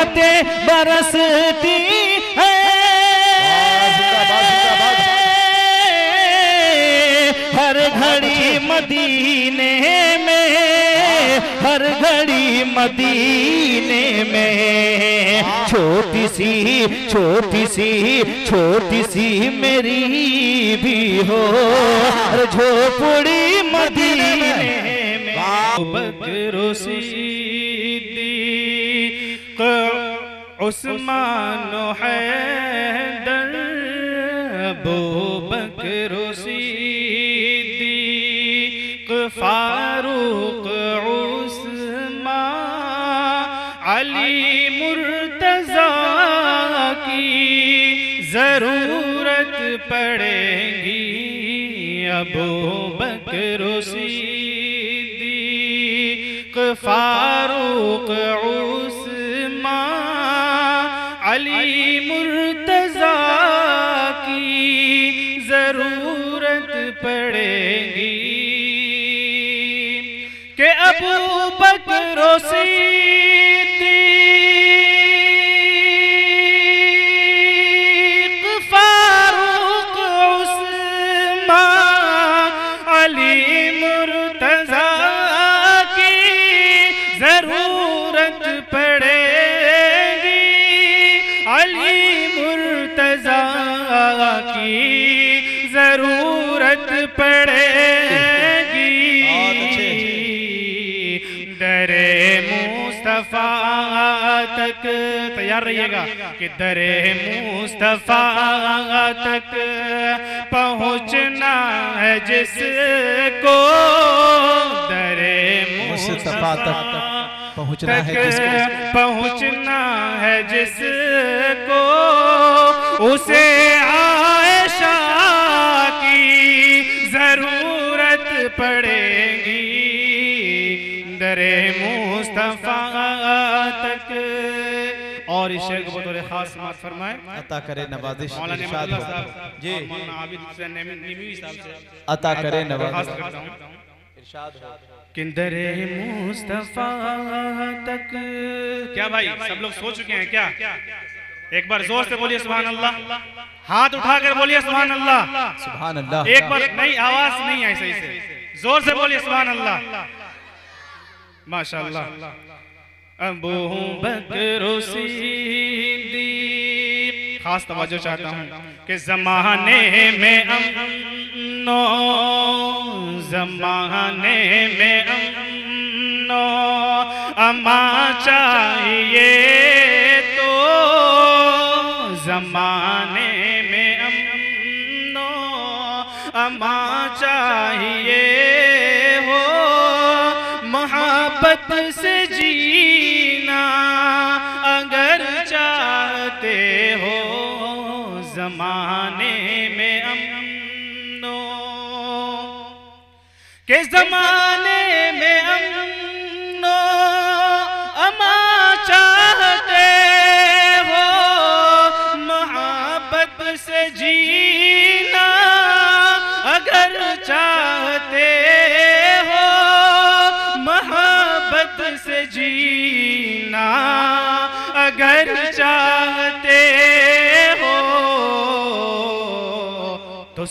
रहमतें बरसती है हर घड़ी मदीने में हर घड़ी मदीने में। छोटी सी छोटी सी छोटी सी मेरी भी हो। झोपड़ी मदीने में। बकरो उस्मान हैदर, अबू बकर सिद्दीक, फारूक उस्मान अली मुर्तजा की ज़रूरत पड़ेगी, अबू बकर सिद्दीक, फारूक अली मुर्तजा की ज़रूरत पड़ेगी के अबू बकर मुस्तफ़ा तक तैयार रहिएगा। कि दरे मुस्तफ़ा तक? पहुँचना है जिसको। दरे मुस्तफ़ा तक पहुँचना है जिसको। पहुँचना है जिसको। उसे आयशा की ज़रूरत पड़ेगी। दरे मुस्तफ़ा और इस शेर को बतौर खास बात फरमाए। अता करे नवाजिश इरशाद हो। जी। अता करे नवाजिश। इरशाद हो। कि दरे मुस्तफ़ा तक। क्या भाई सब लोग सो चुके हैं क्या? एक बार ज़ोर से बोलिए सुभान अल्लाह हाथ उठाकर बोलिए सुभान अल्लाह सुभान अल्लाह एक बार नहीं आवाज़ नहीं आई सही से। ज़ोर से बोलिए सुभान अल्लाह माशाल्लाह। अबू बकर खास तवज्जो चाहता हूँ कि जमाने में अमनो, जमाने में अमनो अमा चाहिए तो जमाने में अमनो अमा चाहिए जमाने में अमनो के जमाने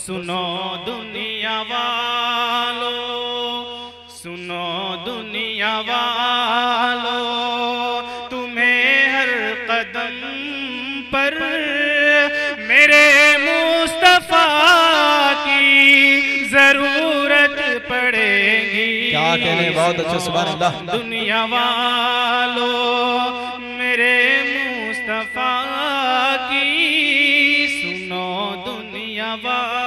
सुनो दुनिया वालो सुनो दुनिया वालो तुम्हें हर कदम पर मेरे मुस्तफ़ा की ज़रूरत पड़ेगी। क्या कहने बहुत अच्छा सुभान अल्लाह दुनिया वालो मेरे मुस्तफ़ा की सुनो दुनिया वालो।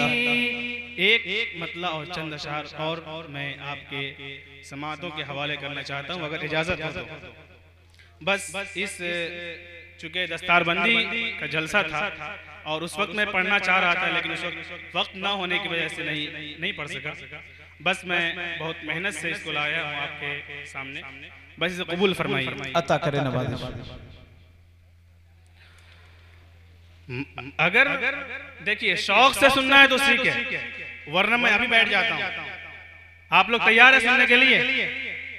एक एक मतला और चंद अशार और मैं आपके समातों के हवाले करना चाहता हूँ अगर इजाज़त हो तो। बस इस चूँकि दस्तारबंदी का जलसा था और उस वक्त मैं पढ़ना चाह रहा था लेकिन उस वक्त वक्त ना होने की वजह से नहीं नहीं पढ़ सका। बस मैं बहुत मेहनत से इसको लाया हूँ आपके सामने। बस इसे कबूल फरमाइए। अता करे नवाजिश म- अगर देखिए शौक से सुनना है तो सीखे वरना मैं अभी बैठ जाता हूँ। आप लोग तैयार है सुनने के लिए?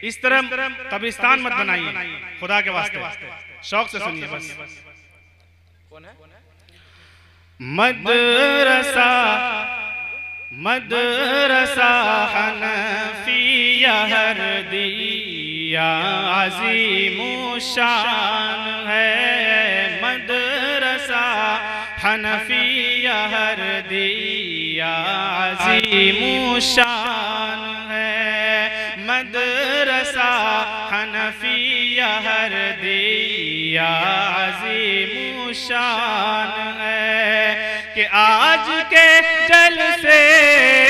इस तरह कब्रिस्तान मत बनाइए खुदा के वास्ते। शौक से सुनिए बस। मदरसा मदरसा हनफिया हर दिया अजीम शान है। हनफिया हर दिया, अजीम है। मदरसा हनफिया हर दिया, अजीम है। कि आज के जल से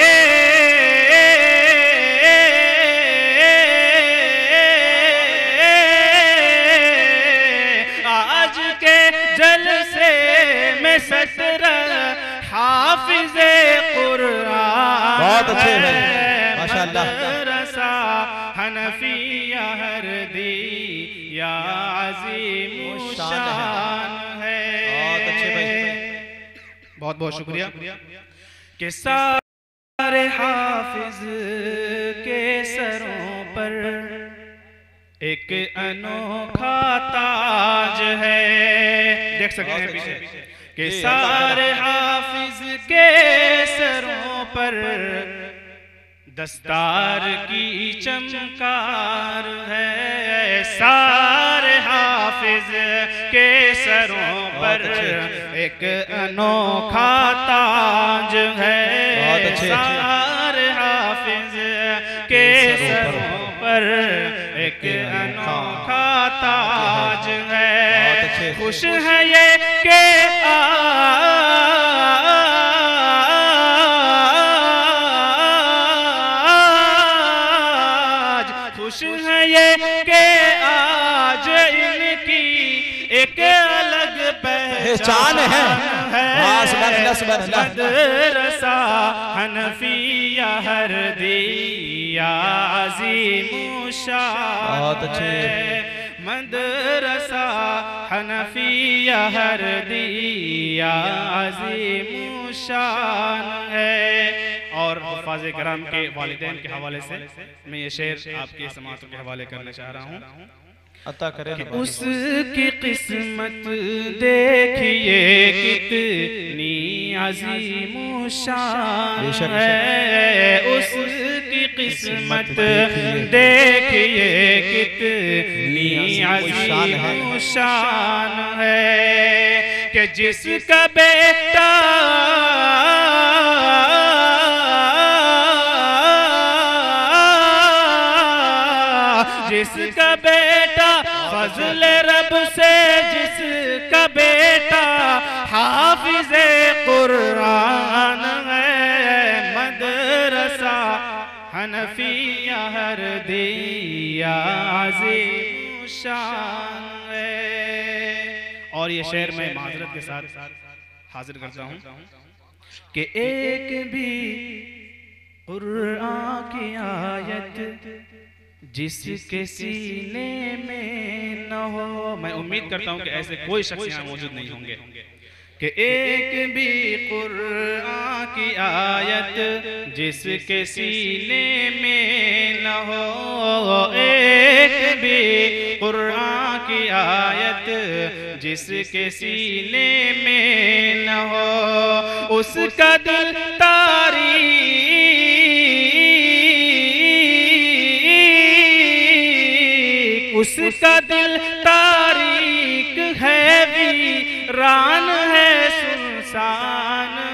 सतर हाफिज बहुत अच्छे है। भाई, माशाअल्लाह। हनफिया हर दी या अजीम है। शान है बहुत अच्छे भाई। बहुत बहुत शुक्रिया के सारे हाफिज के सरों पर एक अनोखा ताज है देख सकते हैं पीछे के सारे हाफिज के सरों पर दस्तार की चमकार है। सारे हाफिज के सरों पर एक अनोखा ताज है। सारे हाफिज के सरों पर। एक अनोखा ताज है। खुश है ये के आज खुश है ये के आज इनकी एक अलग पहचान है। मदरसा हनफिया हर दिया बहुत अच्छे। मदरसा हनफिया हर दिया अजीम शान है। और हफाज कराम के वालिदैन के हवाले से मैं ये शेर आपके समातों के हवाले करना चाह रहा हूँ अता करे। उसकी किस्मत देखिए कितनी अजीम शान है। उसकी किस्मत देखिए कितनी। अजीम शान है कि जिसका बेटा जिसका बेटा फजल रब से जिसका बेटा हाफिज हर दिया शान और ये शेर मैं माजरत के साथ हाजिर करता हूँ कि एक भी कुरान की आयत जिसके सीने में न हो मैं उम्मीद करता हूँ कि ऐसे कोई शख्स यहाँ मौजूद नहीं होंगे। कि एक भी कुरान की आयत जिसके सीने में हो, एक भी कुरान की आयत जिसके सीने में न हो, उसका दिल तारी उसका दिल तारीख है वीरान, है सुनसान।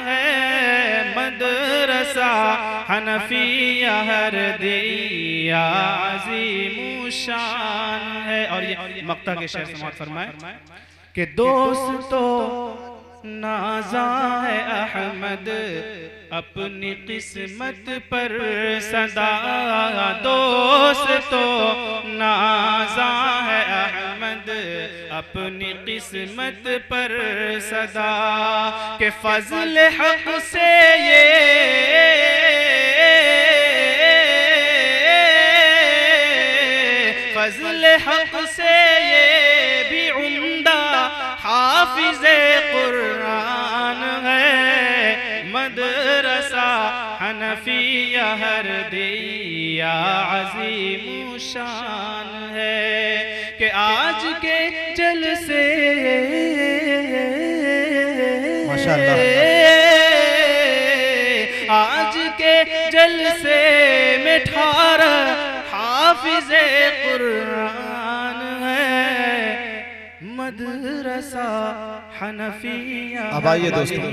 हनफिया हर दिया अजीम शान है। और ये मक्ता के शेर समात फरमाए कि दोस्तों नाजा है अहमद अपनी किस्मत पर सदा दोस्त तो नाजा है अहमद अपनी किस्मत पर सदा के फजल हक से ये फजल हक से ये भी उमदा हाफिज कुरान है मदरसा हनफिया हर दिया अजीम शान है कि आज के जल से आज के जल से मिठारा हाफिज कुरान है मदरसा हनफिया अब आइए दोस्तों।